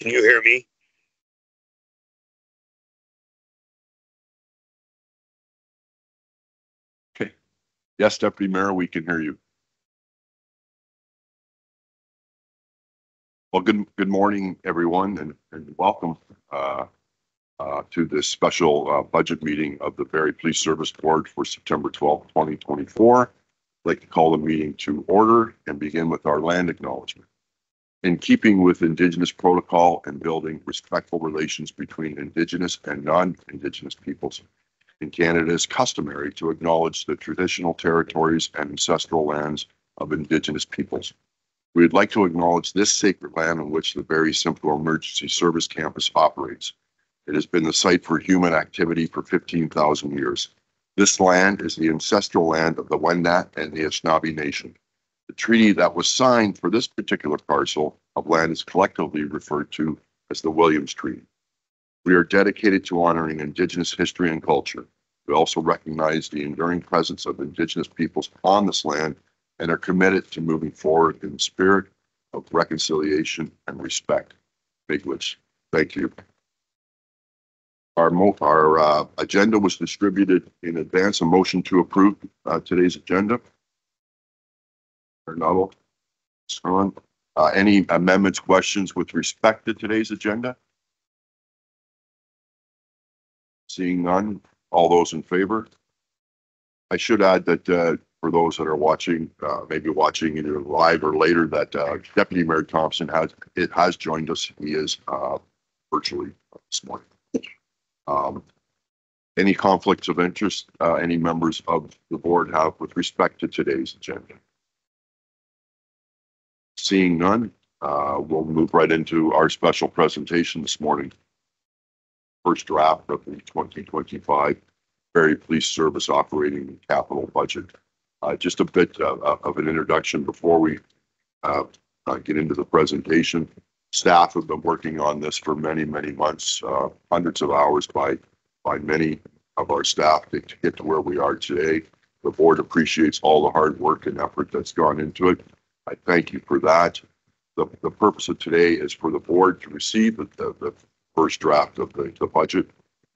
Can you hear me? Okay. Yes, Deputy Mayor, we can hear you. Well, good, good morning, everyone, and, and welcome, uh, uh, to this special, uh, budget meeting of the Barrie Police Service Board for September twelfth, twenty twenty-four. I'd like to call the meeting to order and begin with our land acknowledgement. In keeping with Indigenous protocol and building respectful relations between Indigenous and non-Indigenous peoples, in Canada is customary to acknowledge the traditional territories and ancestral lands of Indigenous peoples. We would like to acknowledge this sacred land on which the Barrie Simcoe Emergency Service Campus operates. It has been the site for human activity for fifteen thousand years. This land is the ancestral land of the Wendat and the Anishinaabe Nation. The treaty that was signed for this particular parcel of land is collectively referred to as the Williams Treaty. We are dedicated to honoring Indigenous history and culture. We also recognize the enduring presence of Indigenous peoples on this land and are committed to moving forward in the spirit of reconciliation and respect. Miigwech. Thank you. Our our, uh, agenda was distributed in advance. A motion to approve, uh, today's agenda. Arnaldo, Scott, uh, any amendments, questions with respect to today's agenda? Seeing none, all those in favor? I should add that, uh, for those that are watching, uh, maybe watching either live or later, that, uh, Deputy Mayor Thompson has, it has joined us. He is, uh, virtually this morning. Um, any conflicts of interest, uh, any members of the board have with respect to today's agenda? Seeing none, uh, we'll move right into our special presentation this morning. First draft of the twenty twenty-five Barrie Police Service Operating Capital Budget. Uh, just a bit uh, of an introduction before we get into the presentation. Staff have been working on this for many, many months, hundreds of hours by by many of our staff to get to where we are today. The board appreciates all the hard work and effort that's gone into it. I thank you for that. The, the purpose of today is for the board to receive the, the, the first draft of the, the budget.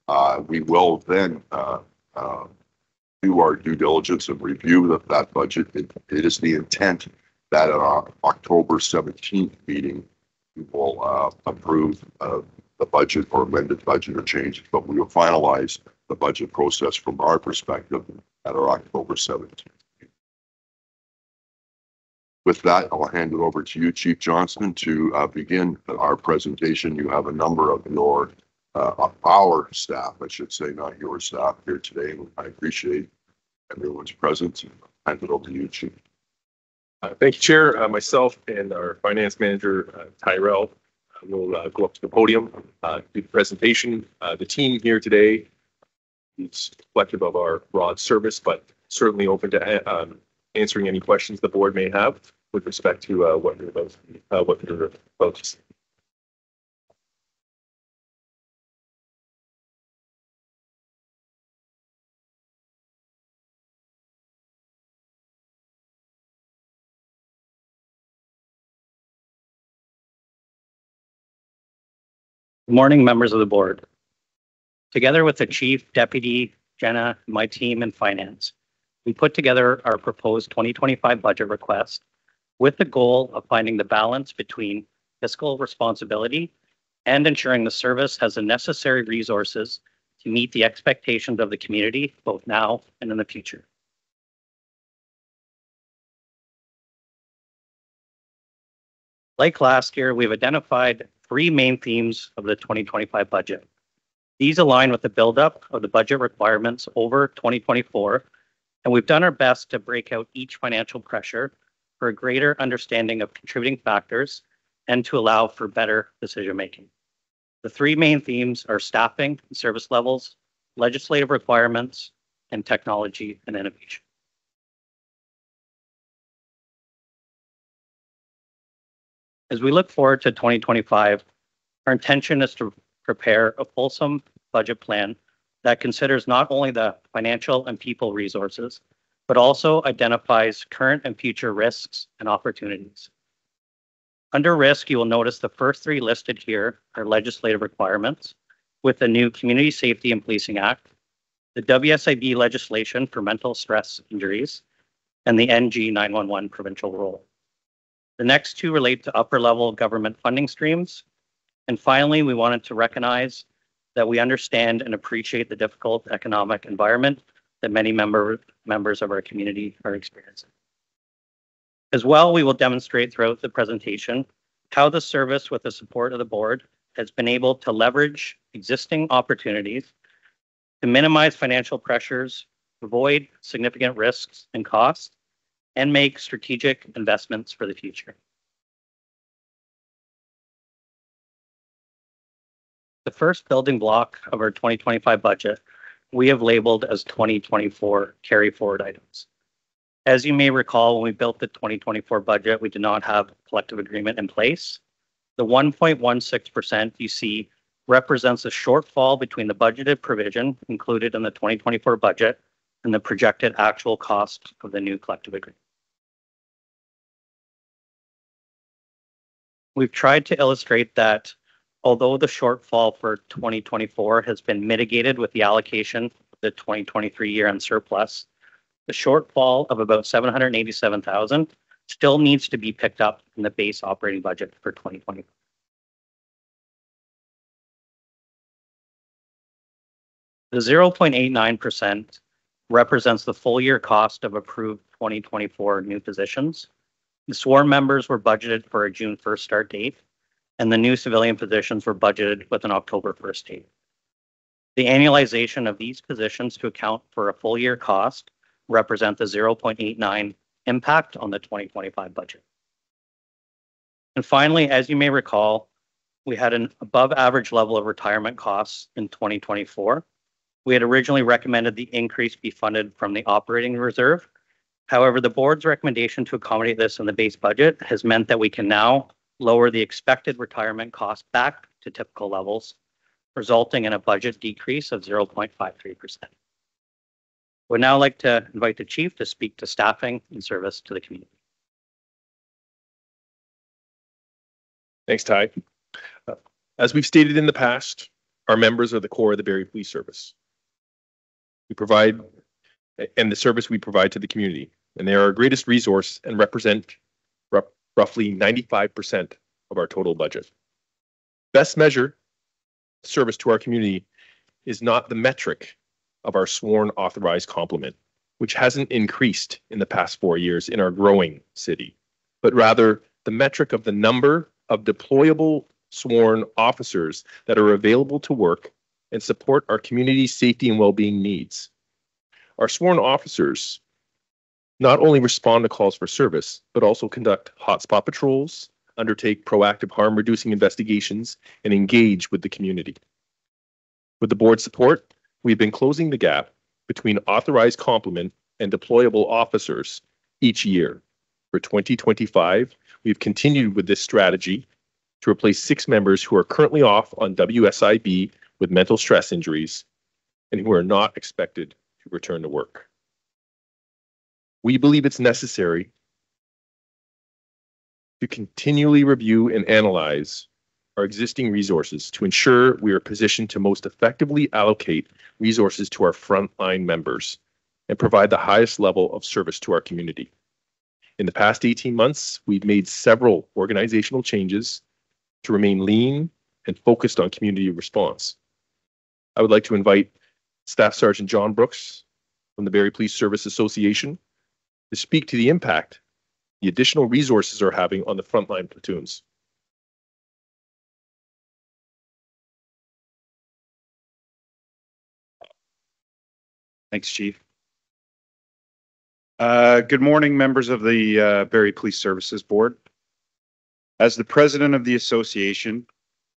Uh, we will then, uh, uh, do our due diligence and review of that budget. It, it is the intent that at our October seventeenth meeting, we will, uh, approve, uh, the budget or amended budget or changes, but we will finalize the budget process from our perspective at our October seventeenth. With that, I'll hand it over to you, Chief Johnston, to uh, begin our presentation. You have a number of your, uh, our staff, I should say, not your staff here today. I appreciate everyone's presence. Hand it over to you, Chief. Uh, Thank you, Chair. Myself and our Finance Manager, Tyrell, will go up to the podium, do the presentation. The team here today is reflective of our broad service, but certainly open to um, answering any questions the board may have with respect to uh, what you're about, uh, what you're about. Good Morning, members of the board. Together with the chief, deputy, Jenna, my team and finance, we put together our proposed 2025 budget request with the goal of finding the balance between fiscal responsibility and ensuring the service has the necessary resources to meet the expectations of the community, both now and in the future. Like last year, we've identified three main themes of the 2025 budget. These align with the buildup of the budget requirements over 2024, and we've done our best to break out each financial pressure for a greater understanding of contributing factors and to allow for better decision-making. The three main themes are staffing and service levels, legislative requirements, and technology and innovation. As we look forward to 2025, our intention is to prepare a fulsome budget plan that considers not only the financial and people resources, but also identifies current and future risks and opportunities. Under risk, you will notice the first three listed here are legislative requirements with the new Community Safety and Policing Act, the WSIB legislation for mental stress injuries, and the NG 911 provincial rule. The next two relate to upper level government funding streams. And finally, we wanted to recognize that we understand and appreciate the difficult economic environment that many member, members of our community are experiencing. As well, we will demonstrate throughout the presentation how the service with the support of the board has been able to leverage existing opportunities to minimize financial pressures, avoid significant risks and costs, and make strategic investments for the future. The first building block of our 2025 budget, we have labeled as 2024 carry forward items. As you may recall, when we built the 2024 budget, we did not have a collective agreement in place. The 1.16% you see represents a shortfall between the budgeted provision included in the 2024 budget and the projected actual cost of the new collective agreement. We've tried to illustrate that although the shortfall for 2024 has been mitigated with the allocation of the 2023 year-end surplus, the shortfall of about 787,000 still needs to be picked up in the base operating budget for 2020. The 0.89% represents the full year cost of approved 2024 new positions. The sworn members were budgeted for a June 1st start date, and the new civilian positions were budgeted with an October 1st date. The annualization of these positions to account for a full year cost represent the 0.89 impact on the 2025 budget. And finally, as you may recall, we had an above average level of retirement costs in 2024. We had originally recommended the increase be funded from the operating reserve. However, the board's recommendation to accommodate this in the base budget has meant that we can now lower the expected retirement cost back to typical levels, resulting in a budget decrease of 0.53%. Would now like to invite the chief to speak to staffing and service to the community. Thanks, Ty. Uh, As we've stated in the past, our members are the core of the Barrie Police Service. We provide, and the service we provide to the community, and they are our greatest resource and represent roughly ninety-five percent of our total budget. Best measure service to our community is not the metric of our sworn authorized complement, which hasn't increased in the past four years in our growing city, but rather the metric of the number of deployable sworn officers that are available to work and support our community's safety and well-being needs. Our sworn officers not only respond to calls for service, but also conduct hotspot patrols, undertake proactive harm reducing investigations, and engage with the community. With the board's support, we've been closing the gap between authorized complement and deployable officers each year. For 2025, we've continued with this strategy to replace six members who are currently off on WSIB with mental stress injuries and who are not expected to return to work. We believe it's necessary to continually review and analyze our existing resources to ensure we are positioned to most effectively allocate resources to our frontline members and provide the highest level of service to our community. In the past 18 months, we've made several organizational changes to remain lean and focused on community response. I would like to invite Staff Sergeant John Brooks from the Barrie Police Service Association to speak to the impact the additional resources are having on the frontline platoons. Thanks, Chief. Uh, Good morning, members of the uh, Barrie Police Services Board. As the president of the association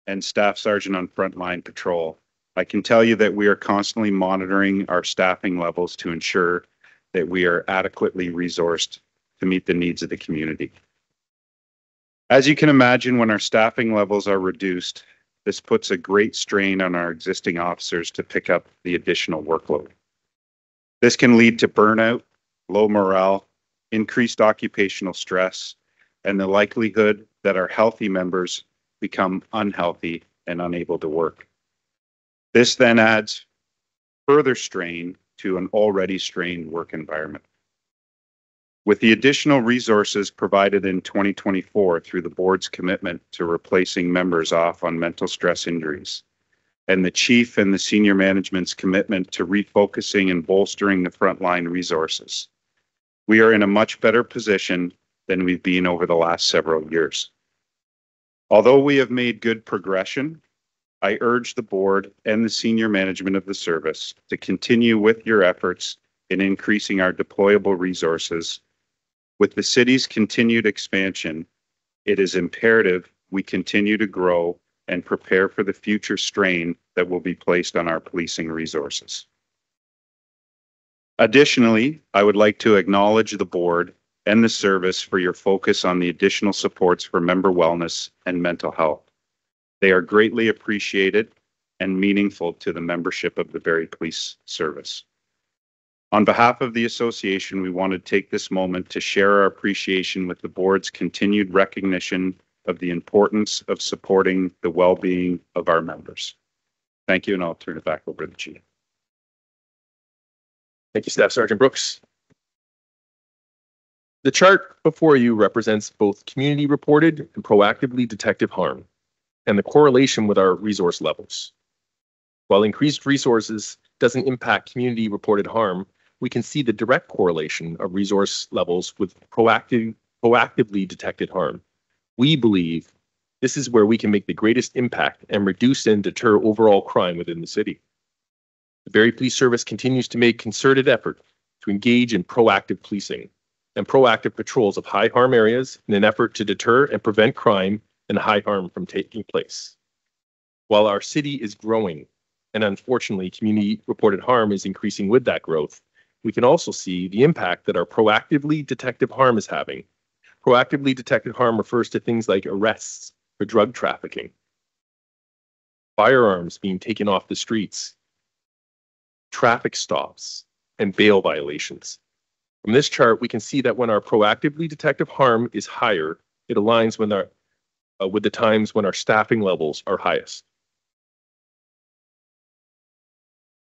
and staff sergeant on frontline patrol, I can tell you that we are constantly monitoring our staffing levels to ensure that we are adequately resourced to meet the needs of the community. As you can imagine, when our staffing levels are reduced, this puts a great strain on our existing officers to pick up the additional workload. This can lead to burnout, low morale, increased occupational stress, and the likelihood that our healthy members become unhealthy and unable to work. This then adds further strain to an already strained work environment. With the additional resources provided in 2024 through the board's commitment to replacing members off on mental stress injuries, and the chief and the senior management's commitment to refocusing and bolstering the frontline resources, we are in a much better position than we've been over the last several years. Although we have made good progression, I urge the board and the senior management of the service to continue with your efforts in increasing our deployable resources. With the city's continued expansion, it is imperative we continue to grow and prepare for the future strain that will be placed on our policing resources. Additionally, I would like to acknowledge the board and the service for your focus on the additional supports for member wellness and mental health. They are greatly appreciated and meaningful to the membership of the Barrie Police Service. On behalf of the association, we want to take this moment to share our appreciation with the board's continued recognition of the importance of supporting the well-being of our members. Thank you, and I'll turn it back over to the chief. Thank you, Staff Sergeant Brooks. The chart before you represents both community reported and proactively detected harm and the correlation with our resource levels. While increased resources doesn't impact community reported harm, we can see the direct correlation of resource levels with proactive, proactively detected harm. We believe this is where we can make the greatest impact and reduce and deter overall crime within the city. The Barrie Police Service continues to make concerted effort to engage in proactive policing and proactive patrols of high harm areas in an effort to deter and prevent crime and high harm from taking place. While our city is growing, and unfortunately, community reported harm is increasing with that growth, we can also see the impact that our proactively detected harm is having. Proactively detected harm refers to things like arrests for drug trafficking, firearms being taken off the streets, traffic stops, and bail violations. From this chart, we can see that when our proactively detected harm is higher, it aligns with our uh, with the times when our staffing levels are highest.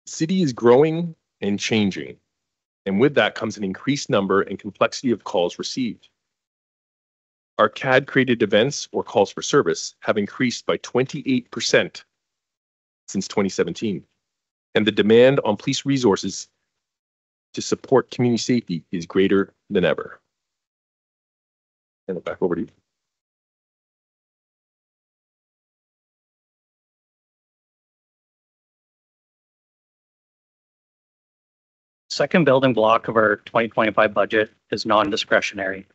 The city is growing and changing, and with that comes an increased number and complexity of calls received. Our CAD created events or calls for service have increased by 28% since 2017, and the demand on police resources to support community safety is greater than ever. And back over to you. Second building block of our 2025 budget is non-discretionary.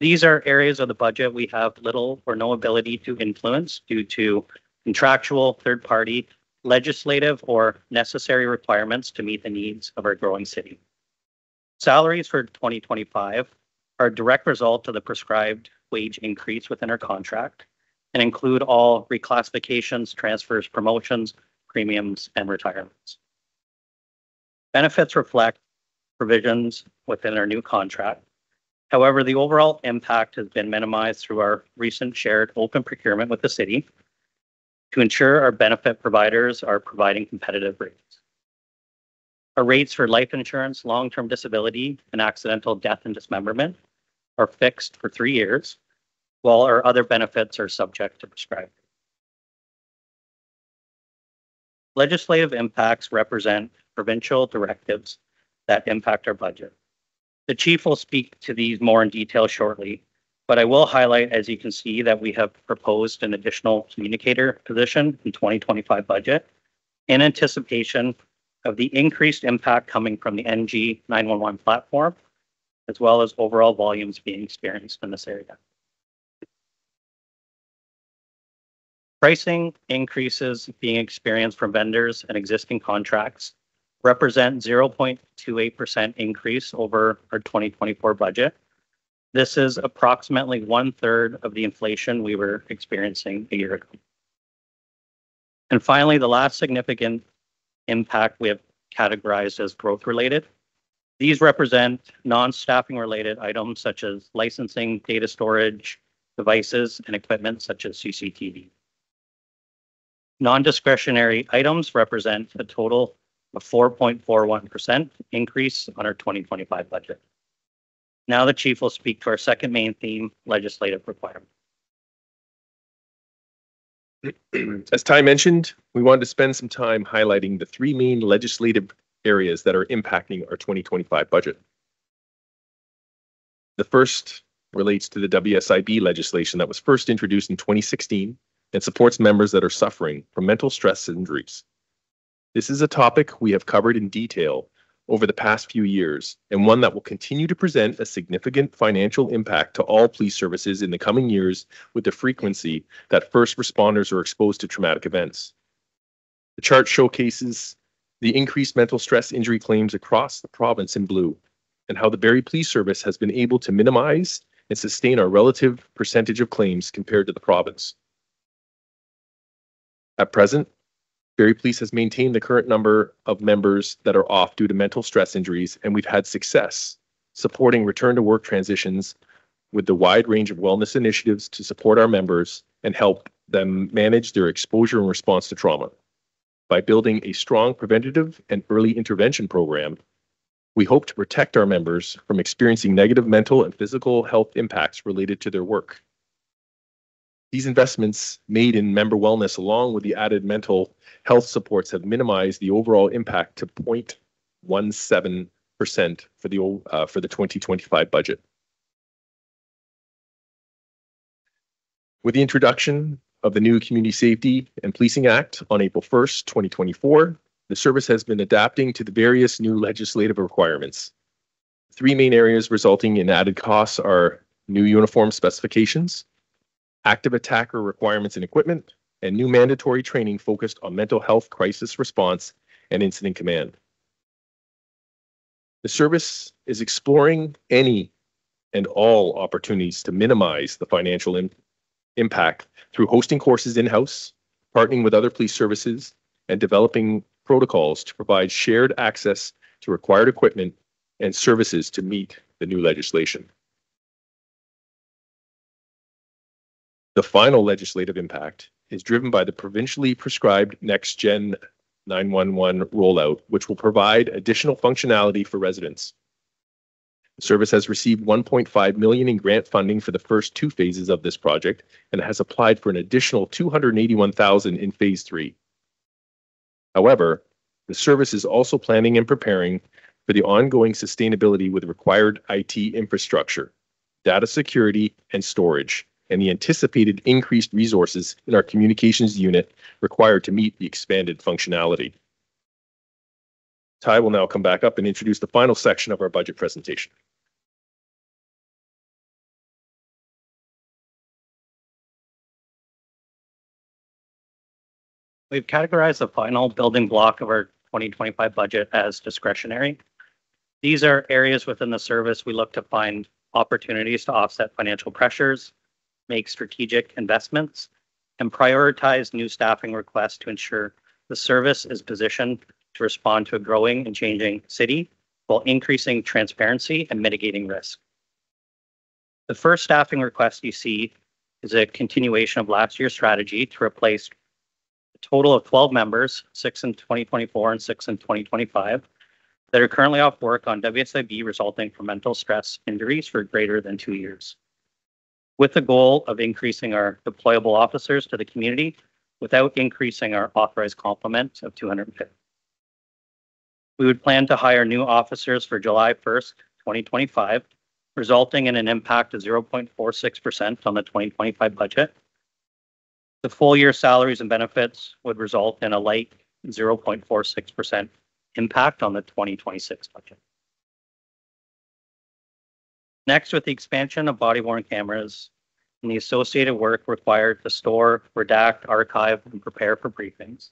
These are areas of the budget we have little or no ability to influence due to contractual, third-party, legislative, or necessary requirements to meet the needs of our growing city. Salaries for 2025 are a direct result of the prescribed wage increase within our contract and include all reclassifications, transfers, promotions, premiums, and retirements. Benefits reflect provisions within our new contract. However, the overall impact has been minimized through our recent shared open procurement with the city to ensure our benefit providers are providing competitive rates. Our rates for life insurance, long-term disability, and accidental death and dismemberment are fixed for three years, while our other benefits are subject to prescribed. Legislative impacts represent provincial directives that impact our budget. The chief will speak to these more in detail shortly, but I will highlight, as you can see, that we have proposed an additional communicator position in 2025 budget in anticipation of the increased impact coming from the NG 911 platform, as well as overall volumes being experienced in this area. Pricing increases being experienced from vendors and existing contracts represent 0.28% increase over our 2024 budget. This is approximately one-third of the inflation we were experiencing a year ago. And finally, the last significant impact we have categorized as growth-related. These represent non-staffing related items such as licensing, data storage, devices, and equipment such as CCTV. Non-discretionary items represent a total one percent increase on our twenty twenty-five budget. Now the chief will speak to our second main theme, legislative requirement. As Ty mentioned, we wanted to spend some time highlighting the three main legislative areas that are impacting our 2025 budget. The first relates to the WSIB legislation that was first introduced in 2016 and supports members that are suffering from mental stress injuries. This is a topic we have covered in detail over the past few years and one that will continue to present a significant financial impact to all police services in the coming years with the frequency that first responders are exposed to traumatic events. The chart showcases the increased mental stress injury claims across the province in blue and how the Barrie Police Service has been able to minimize and sustain our relative percentage of claims compared to the province. At present, Barrie Police has maintained the current number of members that are off due to mental stress injuries, and we've had success supporting return to work transitions with the wide range of wellness initiatives to support our members and help them manage their exposure and response to trauma. By building a strong preventative and early intervention program, we hope to protect our members from experiencing negative mental and physical health impacts related to their work. These investments made in member wellness, along with the added mental health supports, have minimized the overall impact to 0.17% for the, uh, for the 2025 budget. With the introduction of the new Community Safety and Policing Act on April 1st, 2024, the service has been adapting to the various new legislative requirements. Three main areas resulting in added costs are new uniform specifications, active attacker requirements and equipment, and new mandatory training focused on mental health crisis response and incident command. The service is exploring any and all opportunities to minimize the financial im- impact through hosting courses in-house, partnering with other police services, and developing protocols to provide shared access to required equipment and services to meet the new legislation. The final legislative impact is driven by the provincially prescribed Next Gen 911 rollout, which will provide additional functionality for residents. The service has received 1.5 million in grant funding for the first two phases of this project and has applied for an additional 281,000 in phase 3. However, the service is also planning and preparing for the ongoing sustainability with required IT infrastructure, data security, and storage, and the anticipated increased resources in our communications unit required to meet the expanded functionality. Ty will now come back up and introduce the final section of our budget presentation. We've categorized the final building block of our twenty twenty-five budget as discretionary. These are areas within the service we look to find opportunities to offset financial pressures, make strategic investments, and prioritize new staffing requests to ensure the service is positioned to respond to a growing and changing city while increasing transparency and mitigating risk. The first staffing request you see is a continuation of last year's strategy to replace a total of 12 members, six in 2024 and six in 2025, that are currently off work on WSIB resulting from mental stress injuries for greater than two years. With the goal of increasing our deployable officers to the community without increasing our authorized complement of 250. We would plan to hire new officers for July 1st, 2025, resulting in an impact of 0.46% on the 2025 budget. The full year salaries and benefits would result in a light 0.46% impact on the 2026 budget. Next, with the expansion of body worn cameras and the associated work required to store, redact, archive, and prepare for briefings,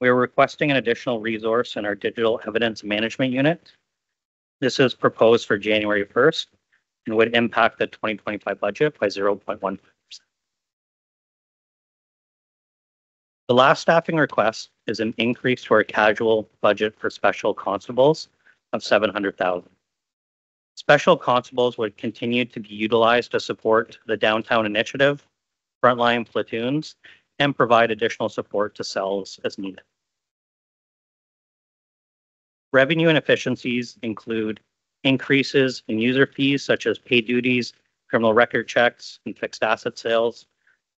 we are requesting an additional resource in our digital evidence management unit. This is proposed for January 1st and would impact the 2025 budget by 0.1%. The last staffing request is an increase to our casual budget for special constables of 700,000. Special constables would continue to be utilized to support the downtown initiative, frontline platoons, and provide additional support to cells as needed. Revenue and efficiencies include increases in user fees such as paid duties, criminal record checks, and fixed asset sales,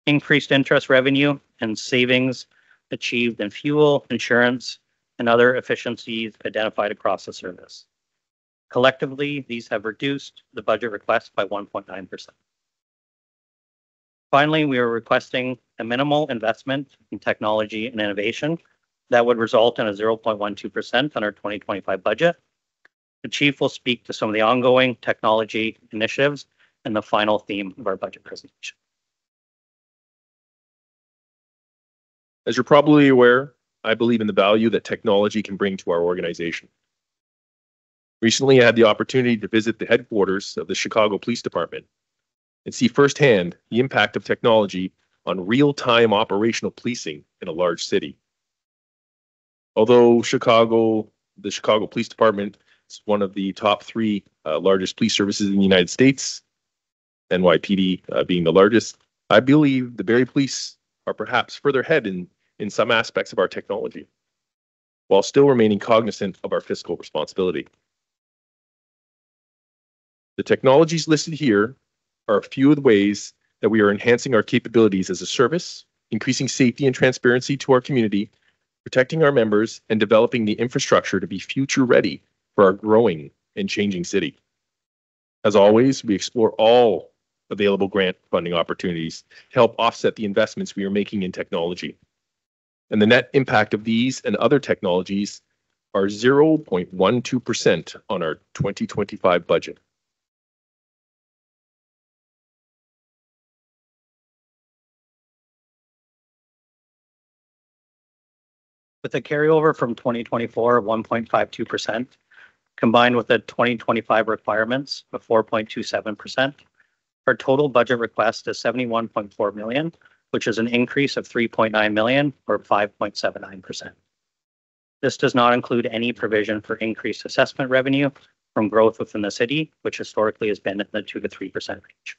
increased interest revenue and savings achieved in fuel, insurance, and other efficiencies identified across the service. Collectively, these have reduced the budget request by 1.9%. Finally, we are requesting a minimal investment in technology and innovation that would result in a 0.12% on our 2025 budget. The chief will speak to some of the ongoing technology initiatives and the final theme of our budget presentation. As you're probably aware, I believe in the value that technology can bring to our organization. Recently, I had the opportunity to visit the headquarters of the Chicago Police Department and see firsthand the impact of technology on real-time operational policing in a large city. Although Chicago, the Chicago Police Department is one of the top three uh, largest police services in the United States, NYPD uh, being the largest, I believe the Barrie Police are perhaps further ahead in, in some aspects of our technology, while still remaining cognizant of our fiscal responsibility. The technologies listed here are a few of the ways that we are enhancing our capabilities as a service, increasing safety and transparency to our community, protecting our members, and developing the infrastructure to be future ready for our growing and changing city. As always, we explore all available grant funding opportunities to help offset the investments we are making in technology. And the net impact of these and other technologies are 0.12% on our 2025 budget. With a carryover from 2024 of 1.52%, combined with the 2025 requirements of 4.27%, our total budget request is 71.4 million, which is an increase of 3.9 million or 5.79%. This does not include any provision for increased assessment revenue from growth within the city, which historically has been in the 2 to 3% range.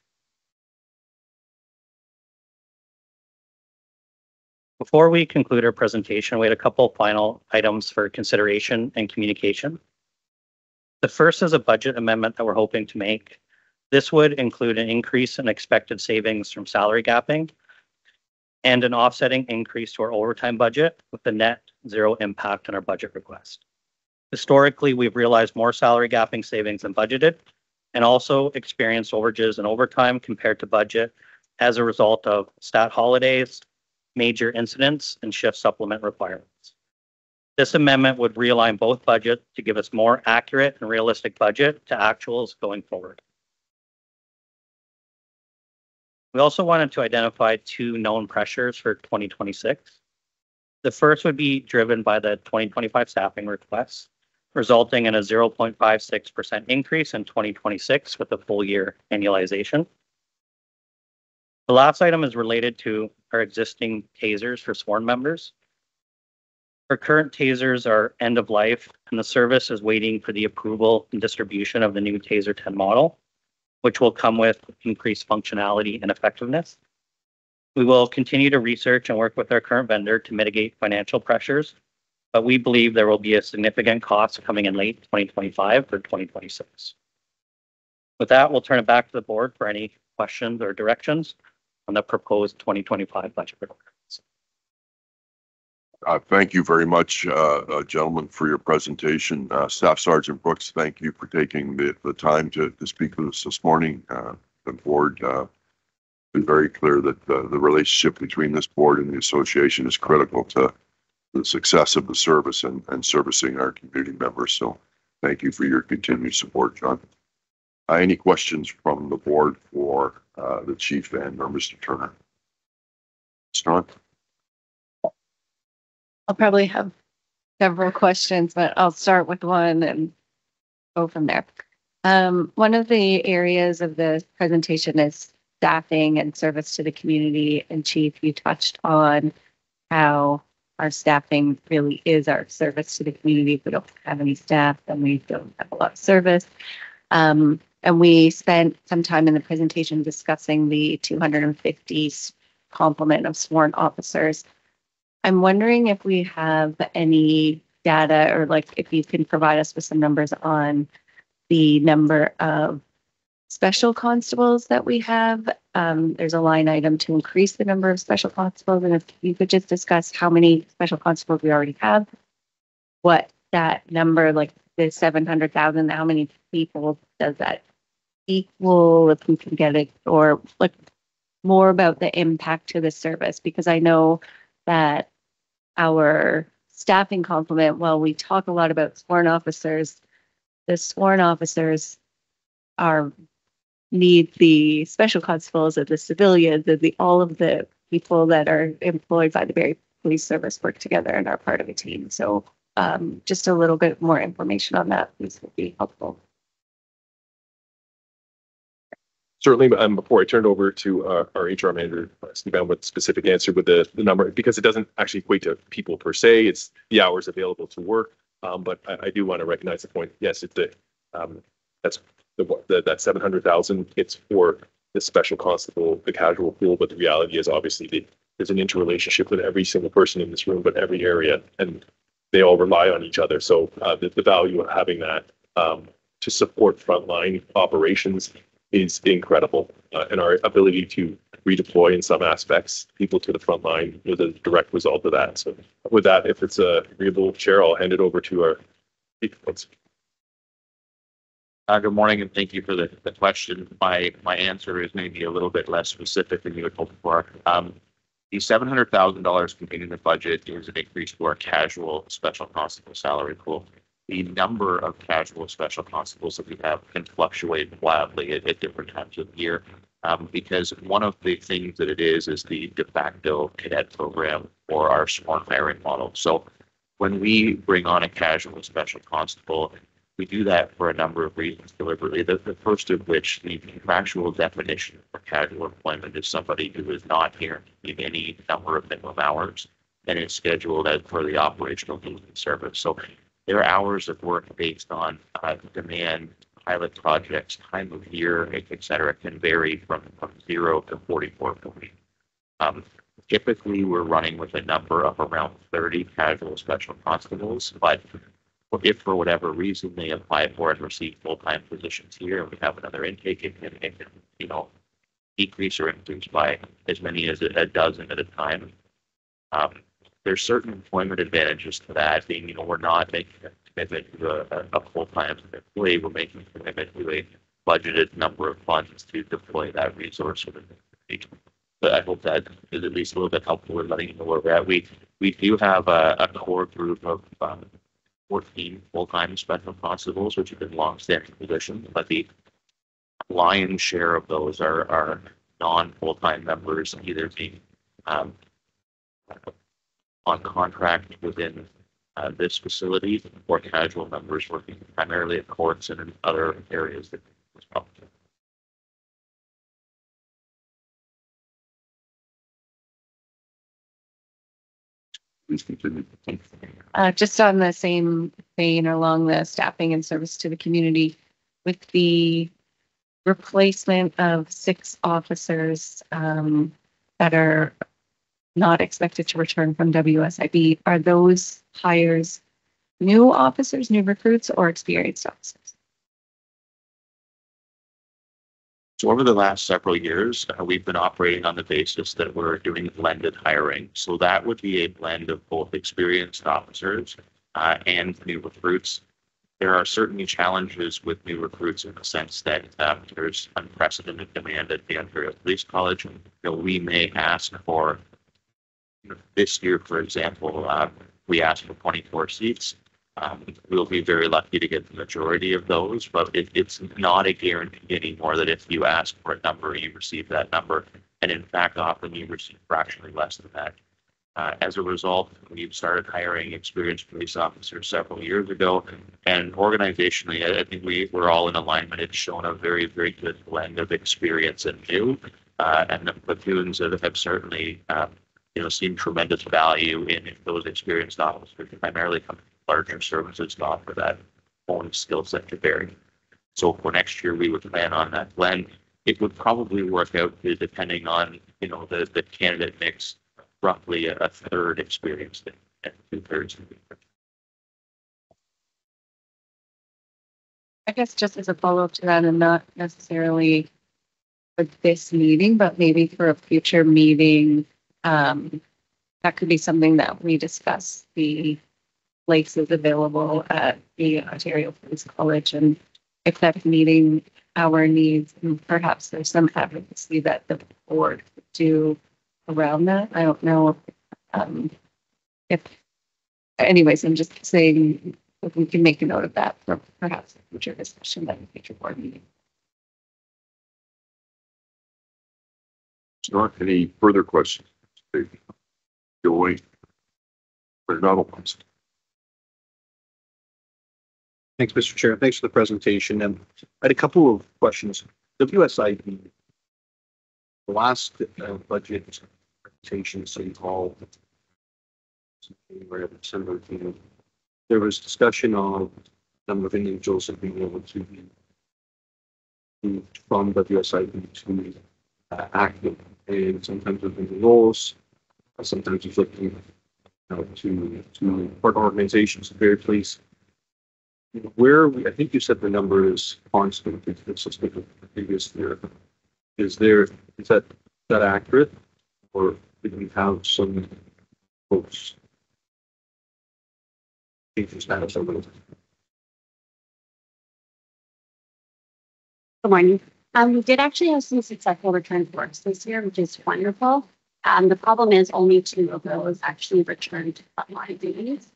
Before we conclude our presentation, we had a couple final items for consideration and communication. The first is a budget amendment that we're hoping to make. This would include an increase in expected savings from salary gapping and an offsetting increase to our overtime budget with a net zero impact on our budget request. Historically, we've realized more salary gapping savings than budgeted and also experienced overages and overtime compared to budget as a result of stat holidays, major incidents, and shift supplement requirements. This amendment would realign both budgets to give us more accurate and realistic budget to actuals going forward. We also wanted to identify two known pressures for 2026. The first would be driven by the 2025 staffing requests, resulting in a 0.56% increase in 2026 with a full year annualization. The last item is related to our existing tasers for sworn members. Our current tasers are end of life, and the service is waiting for the approval and distribution of the new TASER 10 model, which will come with increased functionality and effectiveness. We will continue to research and work with our current vendor to mitigate financial pressures, but we believe there will be a significant cost coming in late 2025 or 2026. With that, we'll turn it back to the board for any questions or directions on the proposed 2025 budget requirements. Uh, thank you very much, uh, uh, gentlemen, for your presentation. Uh, Staff Sergeant Brooks, thank you for taking the, the time to, to speak with us this morning. Uh, the board, been very clear that uh, the relationship between this board and the association is critical to the success of the service and, and servicing our community members. So thank you for your continued support, John. Uh, any questions from the board for, uh, the chief and or Mr. Turner? Strong? I'll probably have several questions, but I'll start with one and go from there. Um, one of the areas of the presentation is staffing and service to the community. And Chief, you touched on how our staffing really is our service to the community. If we don't have any staff, then we don't have a lot of service. Um, and we spent some time in the presentation discussing the two hundred and fifty complement of sworn officers. I'm wondering if we have any data or like if you can provide us with some numbers on the number of special constables that we have. Um, there's a line item to increase the number of special constables, and if you could just discuss how many special constables we already have, what that number, like the seven hundred thousand, how many people does that equal? If we can get it, or like more about the impact to the service, because I know that our staffing complement, while we talk a lot about sworn officers, the sworn officers are need the special constables and the civilians and the, all of the people that are employed by the Barrie Police Service work together and are part of a team. So um, just a little bit more information on that, please would be helpful. Certainly, um, before I turn it over to uh, our HR manager, uh, Steve Allen, with specific answer with the, the number, because it doesn't actually equate to people per se, it's the hours available to work. Um, but I, I do want to recognize the point, yes, it's the, um, that's the, the, that seven hundred thousand, it's for the special constable, the casual pool, but the reality is obviously the, there's an interrelationship with every single person in this room, but every area, and they all rely on each other. So, uh, the, the value of having that, um, to support frontline operations is incredible. Uh, and our ability to redeploy in some aspects people to the front line was a direct result of that. So with that, if it's a agreeable chair, I'll hand it over to our. Uh, good morning and thank you for the, question. My, my answer is maybe a little bit less specific than you would hope for. Um, the seven hundred thousand dollars contained in the budget is an increase to our casual special constable salary pool. The number of casual special constables that we have can fluctuate wildly at, at different times of year. Um, because one of the things that it is, is the de facto cadet program or our sworn hiring model. So when we bring on a casual special constable, we do that for a number of reasons deliberately. The, the first of which, the contractual definition for casual employment is somebody who is not here in any number of minimum hours and is scheduled as per the operational of service. So their hours of work based on uh, demand, pilot projects, time of year, et cetera, can vary from, from zero to 44 per week. Um, typically, we're running with a number of around 30 casual special constables, but if for whatever reason they apply for and receive full-time positions here, and we have another intake, it can, it can, you know, decrease or increase by as many as a a dozen at a time. Um, there's certain employment advantages to that, being, you know, we're not making a commitment to a, a full-time employee, we're making a commitment to a budgeted number of funds to deploy that resource within the. But I hope that is at least a little bit helpful in letting you know where we're at. We, we do have a, a core group of, um, fourteen full-time special constables, which have been long-standing positions, but the lion's share of those are, are non-full-time members, either being, um, on contract within, uh, this facility or casual members working primarily at courts and in other areas that. Please continue. Uh, just on the same vein along the staffing and service to the community with the replacement of six officers, um, that are not expected to return from WSIB, are those hires new officers, new recruits or experienced officers? So over the last several years, uh, we've been operating on the basis that we're doing blended hiring. So that would be a blend of both experienced officers uh, and new recruits. There are certainly challenges with new recruits in the sense that um, there's unprecedented demand at the Ontario Police College. You know, we may ask for this year, for example, uh, we asked for 24 seats. Um, we'll be very lucky to get the majority of those, but it, it's not a guarantee anymore that if you ask for a number, you receive that number. And in fact, often you receive fractionally less than that. Uh, as a result, we've started hiring experienced police officers several years ago. And organizationally, I, I think we, we're all in alignment. It's shown a very, very good blend of experience and new. Uh, and the platoons that have certainly, um, you know, seen tremendous value in those experienced officers, primarily come from larger services to offer that own skill set to Barrie. So for next year, we would plan on that blend. It would probably work out depending on, you know, the, the candidate mix, roughly a, a third experienced and two thirds. I guess just as a follow-up to that and not necessarily for this meeting, but maybe for a future meeting, um, that could be something that we discuss, the places available at the Ontario Police College and if that's meeting our needs, and perhaps there's some advocacy that the board could do around that. I don't know. Um, if, anyways, I'm just saying, if we can make a note of that for perhaps a future discussion at a future board meeting. Not any further questions. Joey. Renato, please. Thanks, Mr. Chair. Thanks for the presentation. And I had a couple of questions. WSIB, the last uh, budget presentation, City Hall, January of December, there was discussion of number of individuals that being able to be moved from WSIB to uh, active, and sometimes within roles, sometimes looking you know, to, to partner organizations, very pleased where, we- I think you said the number is constant, consistent with the previous year. Is there, is that, that accurate? Or did we have some folks? Change the status a little? Good morning. Um, we did actually have some successful return to works this year, which is wonderful. Um, the problem is only two of those actually returned to frontline duties.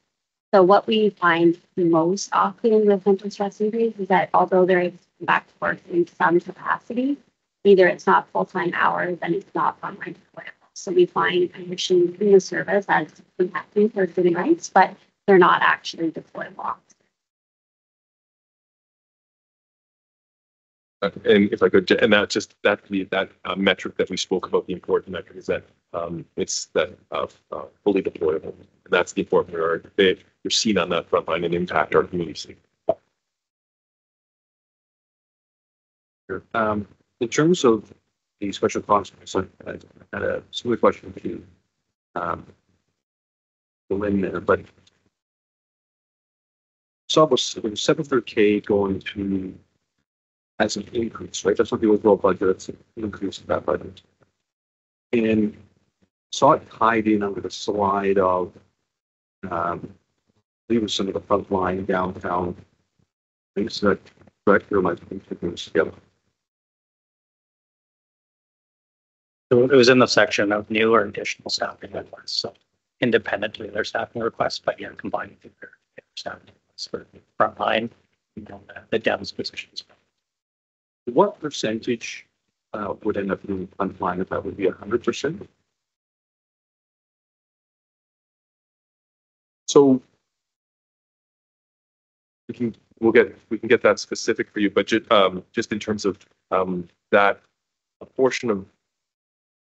So what we find most often with mental stress injuries is that although they're back to work in some capacity, either it's not full-time hours and it's not frontline deployable. So we find conditions in the service as impacting for civil rights, but they're not actually deployable. And if I could, and that just, that, that uh, metric that we spoke about, the important metric is that, um, it's that, uh, uh, fully deployable. And that's the important, where they, you're seen on that front line and impact our community. Um, in terms of the special constables, I had a similar question to, um, the Lynn there, but saw was seven hundred K going to as an increase, right? That's what the overall budget, it's an increase in that budget. And saw it tied in under the slide of, um, I believe it was some of the front line downtown. Things that, correct, or my thinking together. So it was in the section of new or additional staffing requests, so independently their staffing requests, but yeah, combining their staffing requests for frontline, you know, the- the Dems positions. What percentage uh would end up being frontline if that would be a hundred percent? So we can, we'll get, we can get that specific for you, but um, just in terms of, um, that a portion of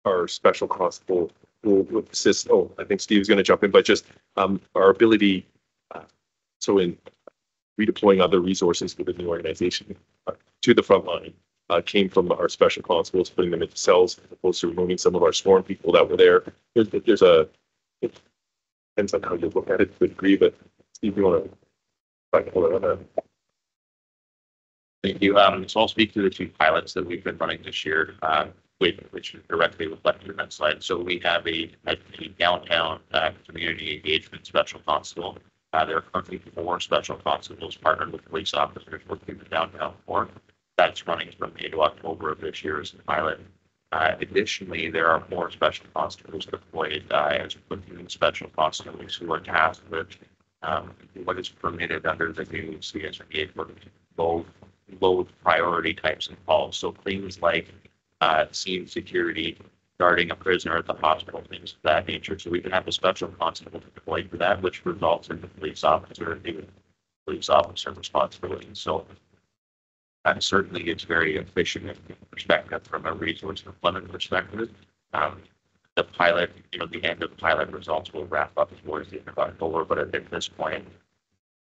our special constable will, assist, oh, I think Steve's gonna jump in, but just, um, our ability, uh, so in redeploying other resources within the organization to the front line, uh, came from our special constables, putting them into cells, as opposed to removing some of our sworn people that were there. There's, there's a, it depends on how you look at it to a degree, but Steve, you wanna? Back on that? Thank you. Um, so I'll speak to the two pilots that we've been running this year, uh, with, which directly reflect in that slide. So we have a, a downtown, uh, community engagement special constable. Uh, there are currently four special constables partnered with police officers working the downtown for. That's running from May to October of this year as a pilot. Uh, additionally, there are more special constables deployed, uh, as platoon special constables who are tasked with, um, what is permitted under the new CSRA for low, low priority types of calls. So things like, uh, scene security, guarding a prisoner at the hospital, things of that nature. So we can have a special constable deployed for that, which results in the police officer doing police officer responsibility. So that certainly is very efficient perspective from a resource deployment perspective. Um, the pilot, you know, the end of pilot results will wrap up towards the end of October, but at this point,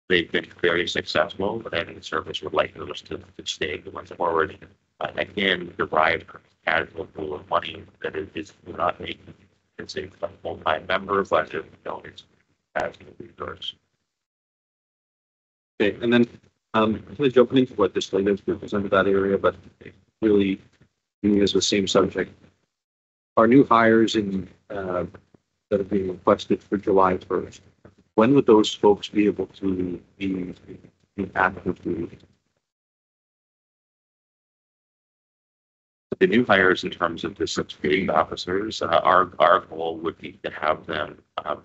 they've been very successful, and I think the service would like those to, to stay going forward. Uh, again, derived from a casual pool of money that is, is not making, it's a full-time member, but you know, it's as a resource. Okay, and then, um, jump into what this latest represented that area, but really, guys the same subject. Our new hires in, uh, that are being requested for July first, when would those folks be able to be, be actively? The new hires in terms of the substituting officers, uh, our, our goal would be to have them, um,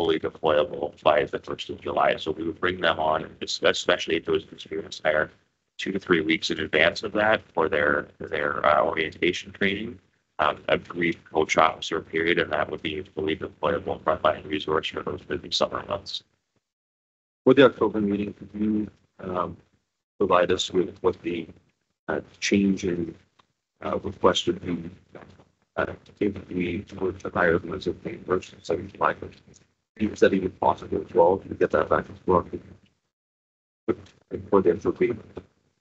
fully deployable by the first of July. So we would bring them on, especially if those experienced hire, two to three weeks in advance of that for their, their uh, orientation training. Um, a brief coach officer period, and that would be fully deployable frontline resource for those busy summer months. For the October meeting, could you, um, provide us with what the, uh, change in, uh, request would be? If we were to hire them as a paid person, seventy-five percent. Is that even possible as well, to get that back to work? For the entropy.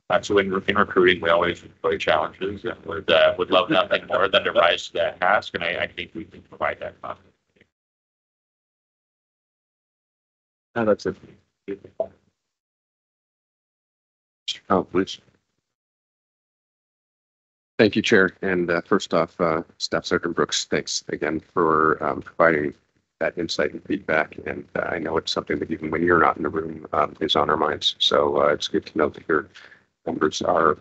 Uh, so in, in recruiting, we always employ challenges and would, uh, would love nothing more than to rise to that task, and I, I think we can provide that. confidence. And that's it. Oh, please. Thank you, Chair. And uh, first off, uh, Staff Sergeant Brooks, thanks again for um, providing that insight and feedback. And uh, I know it's something that even when you're not in the room um, is on our minds. So uh, it's good to know that your members are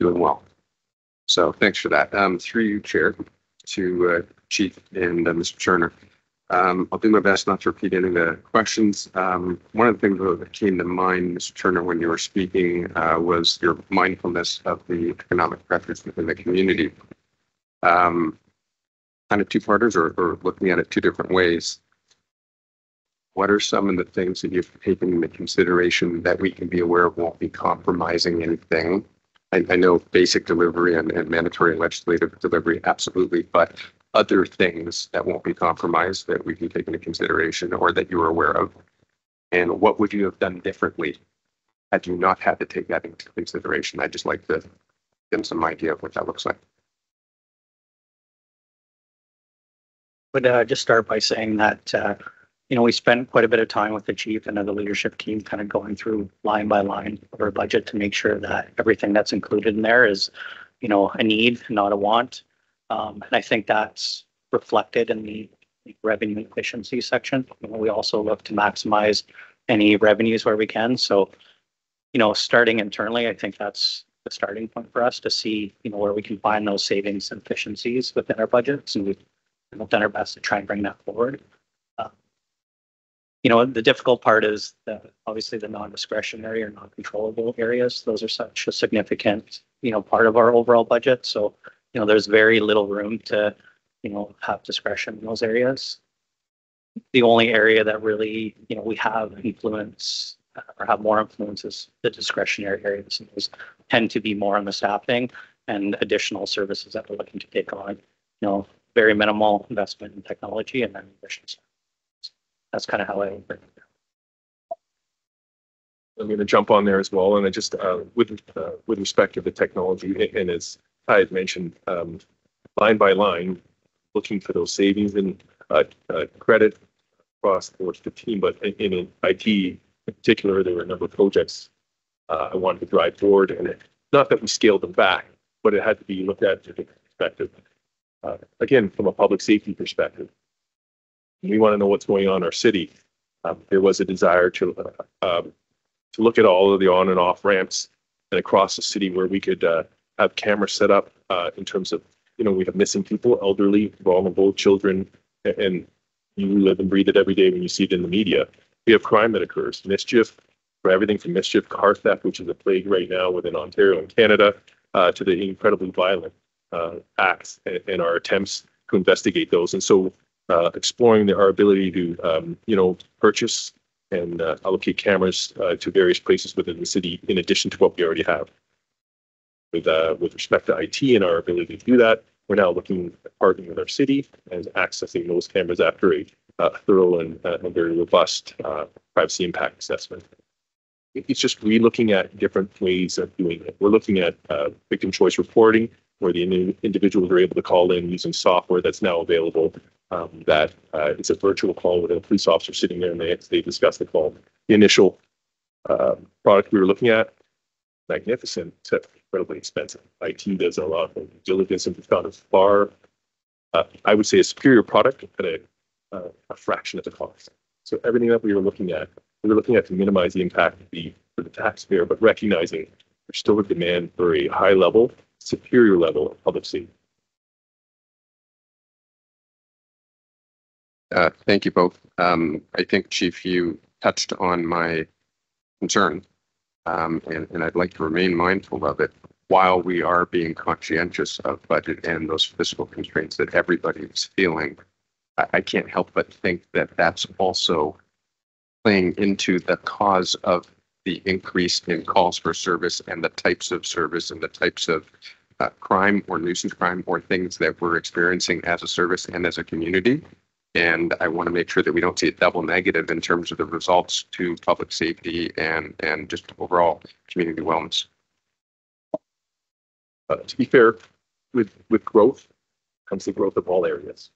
doing well. So thanks for that. Um, Through you, Chair, to uh, Chief and uh, Mr. Turner. Um, I'll do my best not to repeat any of the questions. Um, one of the things that came to mind, Mr. Turner, when you were speaking, uh, was your mindfulness of the economic pressures within the community. Um, kind of two-parters or, or looking at it two different ways. What are some of the things that you've taken into consideration that we can be aware of won't be compromising anything? I, I know basic delivery and, and mandatory legislative delivery, absolutely, but other things that won't be compromised that we can take into consideration or that you are aware of? And what would you have done differently had you not had to take that into consideration? I'd just like to get some idea of what that looks like. Would uh, just start by saying that, uh, you know, we spent quite a bit of time with the chief and the leadership team kind of going through line by line of our budget to make sure that everything that's included in there is, you know, a need, not a want. Um, and I think that's reflected in the revenue efficiency section. You know, We also look to maximize any revenues where we can. So, you know, starting internally, I think that's the starting point for us to see, you know, where we can find those savings and efficiencies within our budgets. And we've we've done our best to try and bring that forward. Uh, You know, the difficult part is that obviously the non-discretionary or non-controllable areas, those are such a significant, you know, part of our overall budget. So, you know, there's very little room to, you know, have discretion in those areas. The only area that really, you know, we have influence or have more influence is the discretionary areas. And those tend to be more on the staffing and additional services that we're looking to take on. You know, very minimal investment in technology and then. That's kind of how I break it down. I'm going to jump on there as well. And I just, uh, with, uh, with respect to the technology, and as I had mentioned, um, line by line, looking for those savings and, uh, uh, credit across the board to the team, but in, in IT in particular, there were a number of projects, uh, I wanted to drive forward and it- not that we scaled them back, but it had to be looked at different perspective. Uh, again, from a public safety perspective, we want to know what's going on in our city. Um, there was a desire to, uh, um, to look at all of the on and off ramps and across the city where we could uh, have cameras set up uh, in terms of, you know, we have missing people, elderly, vulnerable, children, and you live and breathe it every day when you see it in the media. We have crime that occurs, mischief, for everything from mischief, car theft, which is a plague right now within Ontario and Canada, uh, to the incredibly violent acts and, our attempts to investigate those. And so uh, exploring the, our ability to, um, you know, purchase and uh, allocate cameras uh, to various places within the city in addition to what we already have. With, uh, with respect to IT and our ability to do that, we're now looking at partnering with our city and accessing those cameras after a uh, thorough and, uh, and very robust, privacy impact assessment. It's just re-looking at different ways of doing it. We're looking at, victim choice reporting, where the indi- individuals are able to call in using software that's now available. Um, that, uh, it's a virtual call with a police officer sitting there and they, they discuss the call. The initial, uh, product we were looking at, magnificent, except incredibly expensive. IT does a lot of diligence and we've found a far, uh, I would say a superior product at a, uh, a fraction of the cost. So everything that we were looking at, we were looking at to minimize the impact of the, for the taxpayer, but recognizing there's still a demand for a high level, superior level of public safety. Uh, thank you both. Um, I think, Chief, you touched on my concern. Um, and, and I'd like to remain mindful of it while we are being conscientious of budget and those fiscal constraints that everybody is feeling. I, I can't help but think that that's also playing into the cause of the increase in calls for service and the types of service and the types of uh, crime or nuisance crime or things that we're experiencing as a service and as a community. And I want to make sure that we don't see a double negative in terms of the results to public safety and, and just overall community wellness. Uh, to be fair, with, with growth comes the growth of all areas.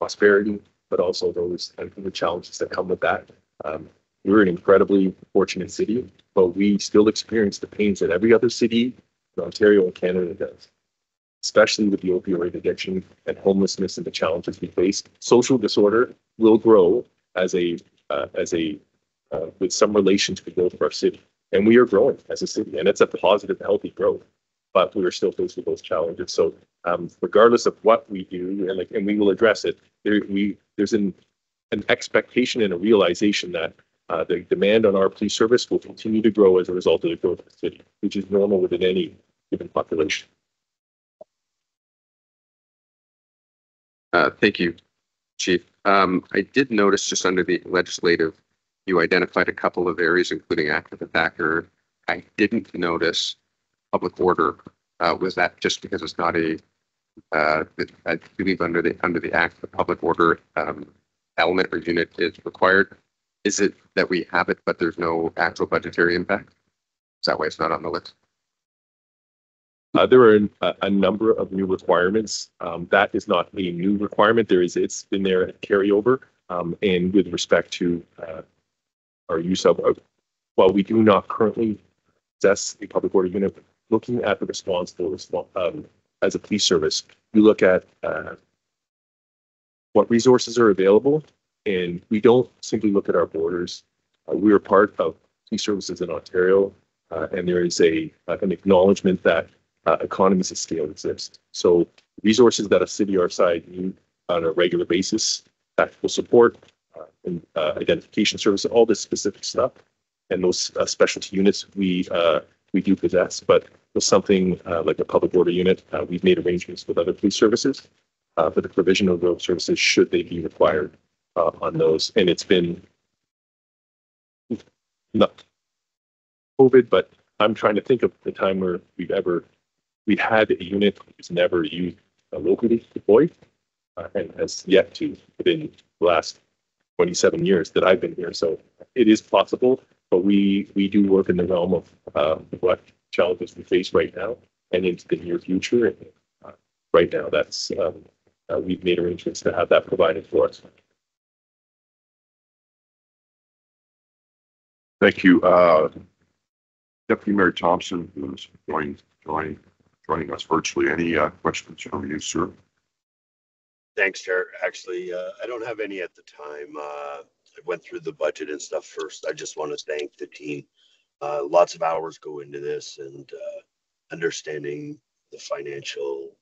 Prosperity, but also those, and the challenges that come with that. Um, we're an incredibly fortunate city, but we still experience the pains that every other city in Ontario and Canada does. Especially with the opioid addiction and homelessness and the challenges we face. Social disorder will grow as a, uh, as a, uh, with some relation to the growth of our city. And we are growing as a city, and it's a positive, healthy growth but we are still faced with those challenges. So um, regardless of what we do, and like, and we will address it, there, we, there's an, an expectation and a realization that uh, the demand on our police service will continue to grow as a result of the growth of the city, which is normal within any given population. Uh, thank you, Chief. Um, I did notice just under the legislative, you identified a couple of areas, including active attacker. I didn't notice public order. Uh, was that just because it's not a, uh, I believe under the, under the act, the public order, um, element or unit is required? Is it that we have it, but there's no actual budgetary impact? Is that why it's not on the list? Uh, there are a, a number of new requirements. Um, that is not a new requirement. There is, it's been there carryover. Um, and with respect to, uh, our use of, of- while we do not currently possess a public order unit, looking at the response, um, as a police service, you look at, uh, what resources are available and we don't simply look at our borders. Uh, we are part of police services in Ontario. Uh, and there is a, an acknowledgement that uh, economies of scale exist. So resources that a city our size need on a regular basis, tactical support, uh, and, uh, identification services, all this specific stuff. And those uh, specialty units we, uh, we do possess, but with something uh, like a public order unit, uh, we've made arrangements with other police services uh, for the provision of those services should they be required uh, on those. And it's been not COVID, but I'm trying to think of the time where we've ever we had a unit that was never used uh, locally deployed uh, and has yet to within the last 27 years that I've been here. So it is possible, but we, we do work in the realm of uh, what challenges we face right now and into the near future. And uh, right now, that's um, uh, we've made arrangements to have that provided for us. Thank you. Uh, Deputy Mayor Thompson, who's joining, joining, joining us virtually. Any uh, questions from you, sir? Thanks, Chair. Actually, uh, I don't have any at the time. Uh, I went through the budget and stuff first. I just want to thank the team. Uh, lots of hours go into this and, uh, understanding the financial,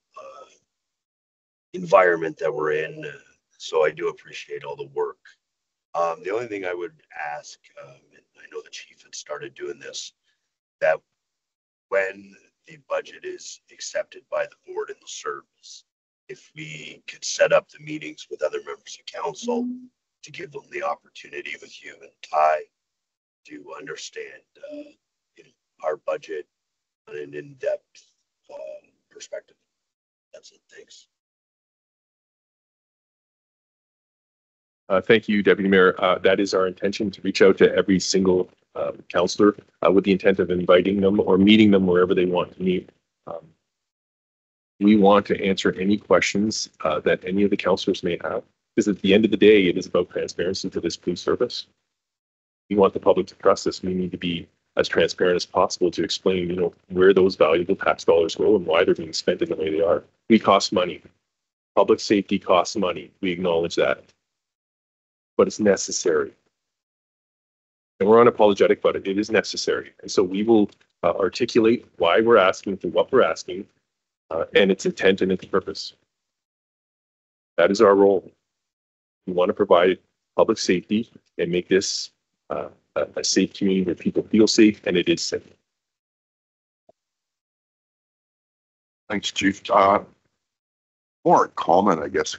environment that we're in. So I do appreciate all the work. Um, the only thing I would ask, um, and I know the chief had started doing this, that when the budget is accepted by the board and the service, if we could set up the meetings with other members of council to give them the opportunity with you and Ty to understand, uh, our budget on an in-depth, uh, perspective. That's it. Thanks. Thank you, Deputy Mayor. Uh, that is our intention to reach out to every single, um, councillor, uh, with the intent of inviting them or meeting them wherever they want to meet. Um, We want to answer any questions, uh, that any of the councillors may have, because at the end of the day, it is about transparency to this police service. We want the public to trust us. We need to be as transparent as possible to explain, you know, where those valuable tax dollars go and why they're being spent in the way they are. We cost money. Public safety costs money. We acknowledge that. But it's necessary. And we're unapologetic about it. Is necessary. And so we will uh, articulate why we're asking for what we're asking uh, and its intent and its purpose. That is our role. We want to provide public safety and make this uh, a, safe community where people feel safe and it is safe. Thanks, Chief. Uh, more comment, I guess.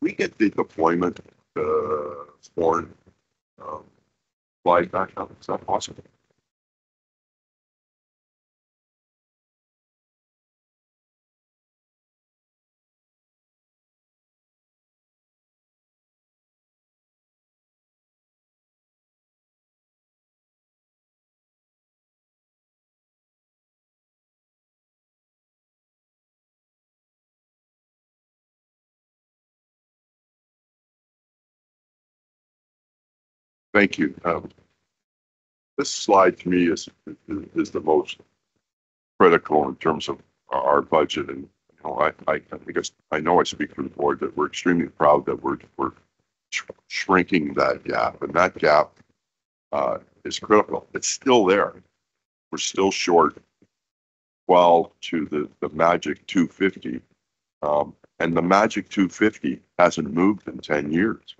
We get the deployment, uh, foreign, um, slide back up. Is that possible? Thank you. Um, this slide to me is, is, the most critical in terms of our budget and, you know, I, I, I guess, I know I speak for the board that we're extremely proud that we're, we're sh- shrinking that gap and that gap uh, is critical. It's still there. We're still short twelve to the, the magic two fifty. Um, and the magic two fifty hasn't moved in ten years.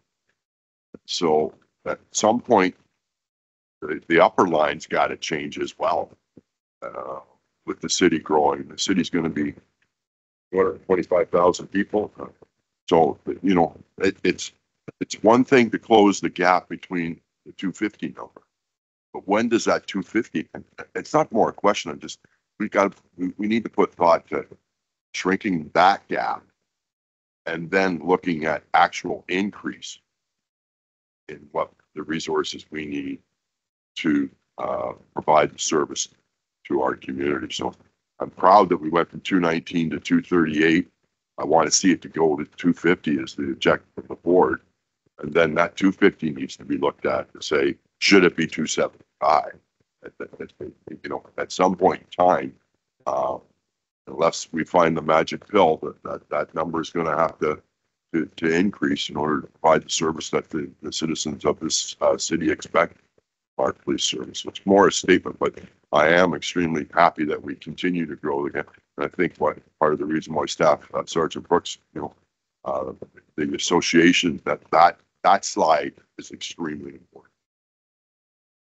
So at some point, the, the upper line's got to change as well. Uh, with the city growing, the city's going to be two hundred twenty-five thousand people. So, you know, it, it's, it's one thing to close the gap between the two fifty number. But when does that two fifty, it's not more a question of just, we've got, we, we need to put thought to shrinking that gap and then looking at actual increase in what the resources we need to uh, provide the service to our community. So I'm proud that we went from two nineteen to two thirty-eight. I want to see it to go to two fifty as the objective of the board. And then that two fifty needs to be looked at to say, should it be two seventy-five? You know, at some point in time, uh, unless we find the magic pill, that, that, that number is gonna have to to, to increase in order to provide the service that the, the citizens of this, uh, city expect our police service. It's more a statement, but I am extremely happy that we continue to grow again. And I think what, part of the reason why staff, uh, Sergeant Brooks, you know, uh, the association, that, that, that slide is extremely important.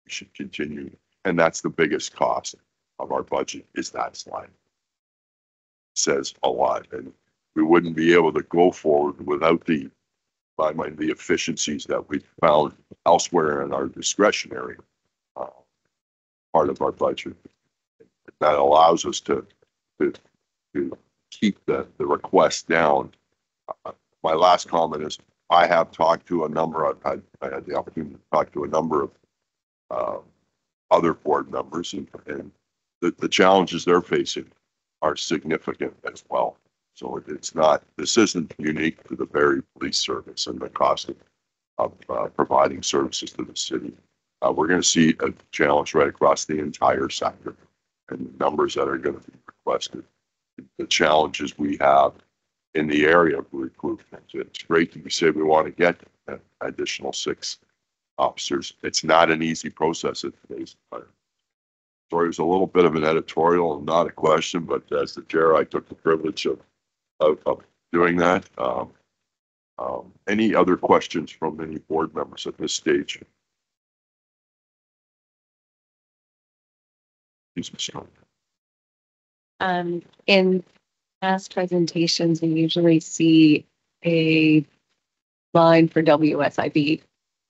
We should continue, and that's the biggest cost of our budget, is that slide. Says a lot, and we wouldn't be able to go forward without the, by my, the efficiencies that we found elsewhere in our discretionary uh, part of our budget. That allows us to, to, to keep the, the request down. Uh, My last comment is, I have talked to a number, of- I, I had the opportunity to talk to a number of uh, other board members and, and the, the challenges they're facing are significant as well. So it's not, this isn't unique to the Barrie Police Service and the cost of, of uh, providing services to the city. Uh, we're going to see a challenge right across the entire sector and the numbers that are going to be requested. The challenges we have in the area of recruitment. It's great that we say we want to get an additional six officers. It's not an easy process at today's time. Sorry, it was a little bit of an editorial and not a question, but as the chair, I took the privilege of of, of doing that. Um, um, any other questions from any board members at this stage? Excuse me. Um, in past presentations, we usually see a line for WSIB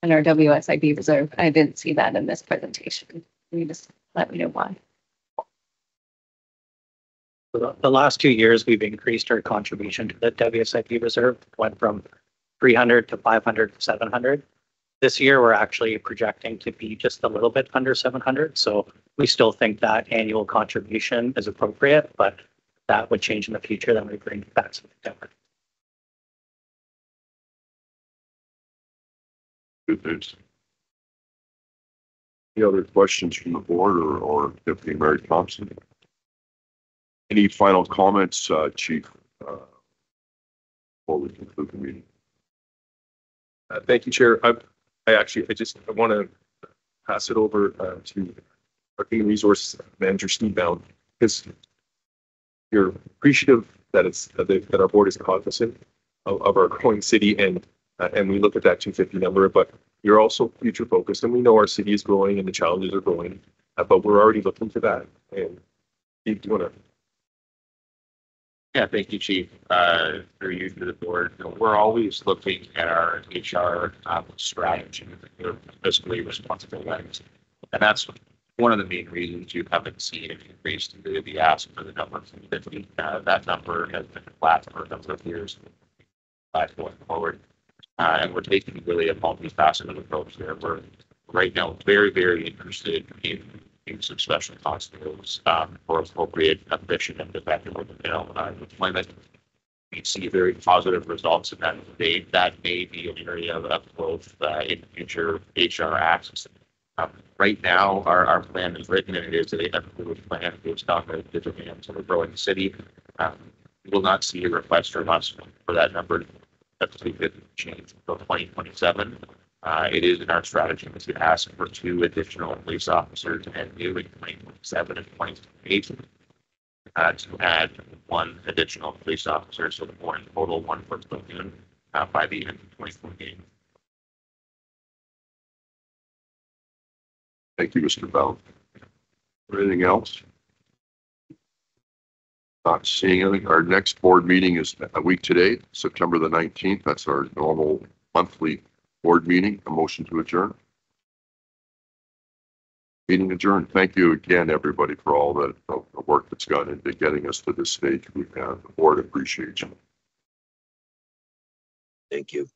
and our WSIB reserve. I didn't see that in this presentation. Can you just let me know why? The last two years, we've increased our contribution to the WSIB reserve, went from three hundred to 500, to 700. This year, we're actually projecting to be just a little bit under seven hundred, so we still think that annual contribution is appropriate, but that would change in the future, then we bring back something different. Good news. Any other questions from the board or, Deputy Mayor Thompson? Any final comments, uh, Chief? uh, Before we conclude the meeting? Uh, thank you, Chair. I, I actually, I just, I want to pass it over, uh, to our human resource manager, Steve Bound, because you're appreciative that it's, that, that our board is cognizant of, of our growing city and, uh, and we look at that two fifty number, but you're also future focused and we know our city is growing and the challenges are growing, uh, but we're already looking to that. And Steve, do you want to Yeah, thank you, Chief, uh, for you to the board. We're always looking at our HR um, strategy, we're fiscally responsible lens. And that's one of the main reasons you haven't seen an increase in the, the ask for the number from fifty. Uh, that number has been flat for a number of years. Flat going forward. Uh, and we're taking really a multifaceted approach there. We're right now very, very interested in in some special hospitals um, for appropriate, efficient, and effective you know, uh, deployment. We see very positive results in that. They, that may be an area of- of growth uh, in future HR access. Um, Right now, our, our plan is written and it is a approved plan based on the demands of a growing city. Um, will not see a request from us for that number to be changed until twenty twenty-seven. Uh, it is in our strategy to ask for two additional police officers and new in twenty twenty-seven and twenty twenty-eight. Uh, to add one additional police officer, so four in total, one for platoon, uh, by the end of twenty twenty-eight. Thank you, Mr. Bell. Anything else? Not seeing anything. Our next board meeting is a week today, September the nineteenth. That's our normal monthly board meeting. A motion to adjourn. Meeting adjourned. Thank you again, everybody, for all the, the work that's gone into getting us to this stage. We have, the board appreciates you. Thank you.